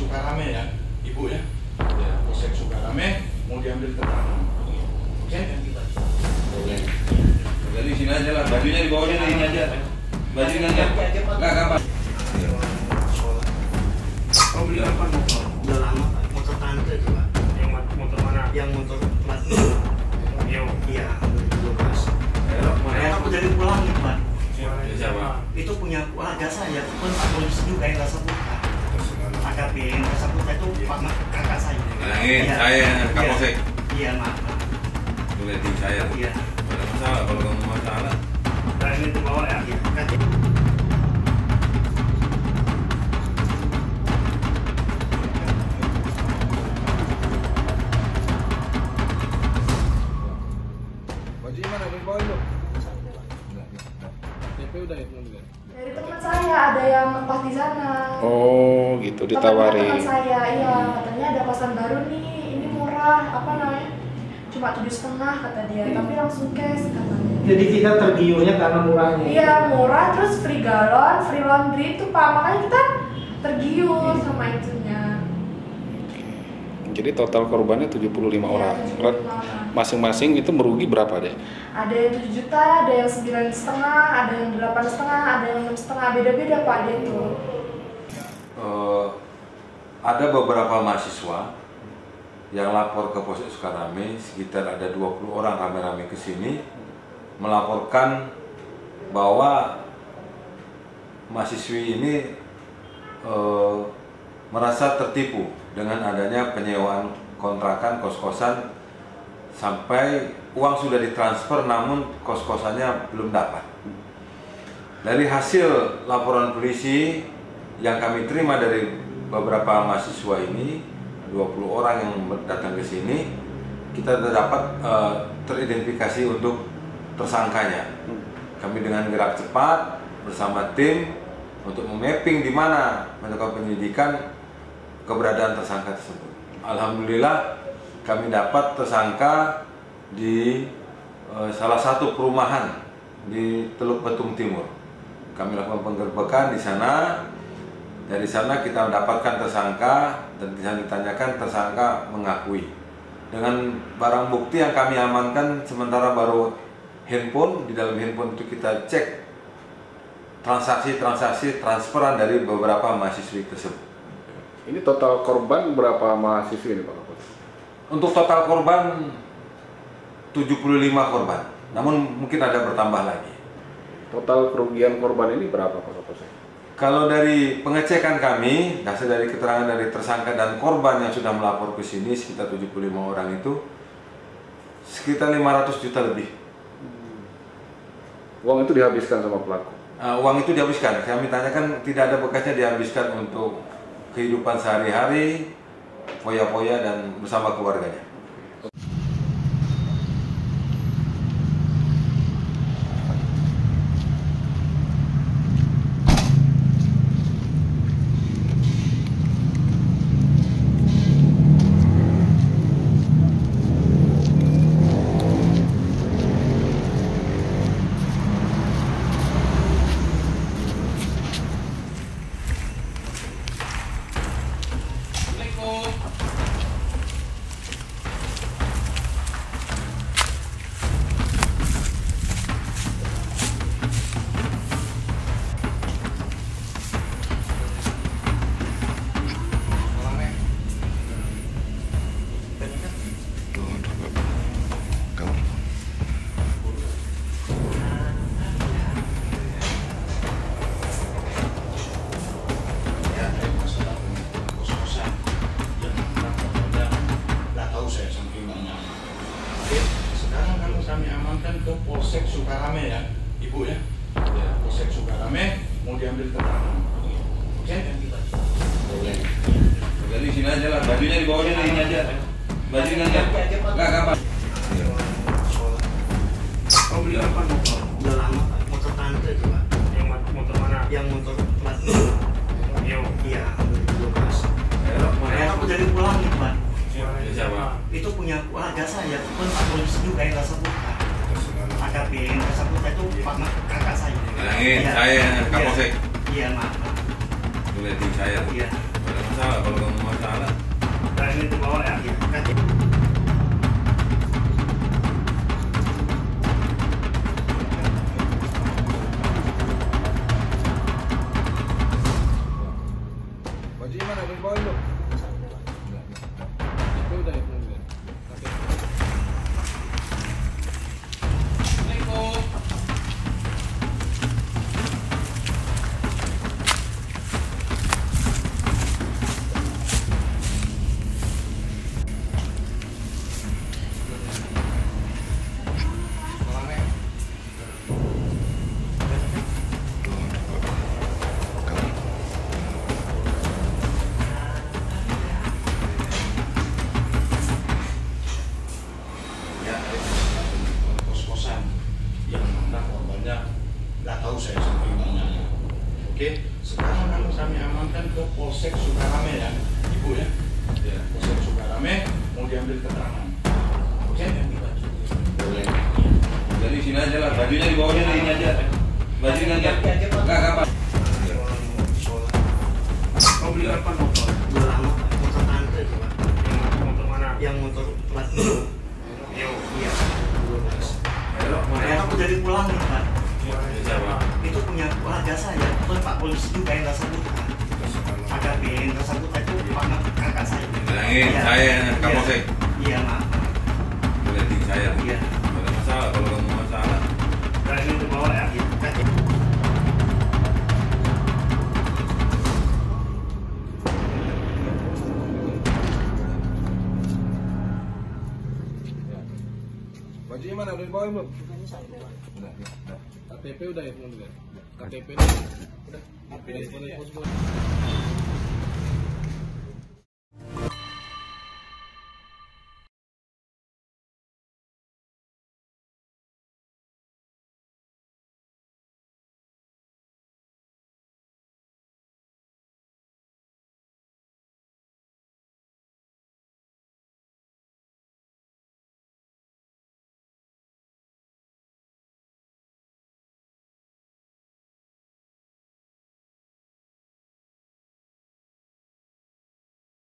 Sukarame ya, ibu ya. Ya, Polsek Sukarame mau diambil keterangan. Oke, ganti baju. Boleh. Jadi sini aja lah, bajunya di bawahnya ini aja. Bajunya aja. Enggak kapan? Oh, beli apa motor? udah lama motor tante itu pak Yang motor mana? yang motor plat Mio. iya 2012 Elok Makanya aku dari pulang nih pak Siapa? itu punya keluarga saya pun pak polisi juga yang rasa putra AKP yang putra itu pak kakak saya Nah, ini Iya. saya Iya. Kapolsek. iya maaf. Boleh tim saya. iya ada masalah kalau kamu masalah. Nah, ini tuh bawa ya. Gitu ditawari. Teman saya, iya katanya ada kosan baru nih, ini murah, apa namanya? Cuma tujuh setengah kata dia, tapi langsung cash katanya. Jadi kita tergiurnya karena murahnya. Iya murah, terus free galon, free laundry itu pak, makanya kita tergiur sama itunya. Jadi total korbannya 75 Iya, orang. 75 orang. Masing-masing itu merugi berapa deh? Ada yang 7 juta, ada yang sembilan setengah, ada yang delapan setengah, ada yang enam setengah, beda-beda pak dia itu. Eh, ada beberapa mahasiswa yang lapor ke Polsek Sukarame, sekitar ada 20 orang rame-rame ke sini melaporkan bahwa mahasiswi ini eh, merasa tertipu dengan adanya penyewaan kontrakan kos-kosan sampai uang sudah ditransfer namun kos-kosannya belum dapat. Dari hasil laporan polisi yang kami terima dari beberapa mahasiswa ini, 20 orang yang datang ke sini, kita dapat eh, teridentifikasi untuk tersangkanya. Kami dengan gerak cepat bersama tim untuk memapping di mana melakukan penyidikan keberadaan tersangka tersebut. Alhamdulillah kami dapat tersangka di eh, salah satu perumahan di Teluk Betung Timur. Kami lakukan penggerbekan di sana. Dari sana kita mendapatkan tersangka dan di sana ditanyakan tersangka mengakui. Dengan barang bukti yang kami amankan sementara baru handphone di dalam handphone itu kita cek transaksi-transaksi transferan dari beberapa mahasiswi tersebut. Ini total korban berapa mahasiswa ini Pak Kapolsek? Untuk total korban 75 korban, namun mungkin ada bertambah lagi. Total kerugian korban ini berapa Pak Kapolsek? Kalau dari pengecekan kami, hasil dari keterangan dari tersangka dan korban yang sudah melapor ke sini sekitar 75 orang itu sekitar 500 juta lebih. Uang itu dihabiskan sama pelaku. Uh, uang itu dihabiskan. Kami tanyakan tidak ada bekasnya dihabiskan untuk kehidupan sehari-hari, foya-foya dan bersama keluarganya. Nggak sini aja lah, bajunya di bawahnya ini aja. Bajunya aja. Enggak kapan? Oh, beli apa motor? udah lama motor tante itu pak Yang motor mana? yang motor plat Mio. iya 2012 Elok Makanya aku dari pulang nih pak Siapa? itu punya keluarga saya pun pak polisi juga yang rasa putra AKP yang rasa putra itu pak kakak saya ini Iya. saya yang Iya. Kapolsek. iya maaf tim saya. iya Tidak ada masalah kalau kamu ibu Iya. saya yang Iya. Kapolsek. Iya maaf. Boleh di saya. Iya. Tidak ada masalah kalau kamu masalah. Berani untuk bawa ya? Iya. Bajunya mana? Udah dibawa belum? Udah, udah. KTP udah ya? Belum ya? KTP udah. Udah. KTP udah.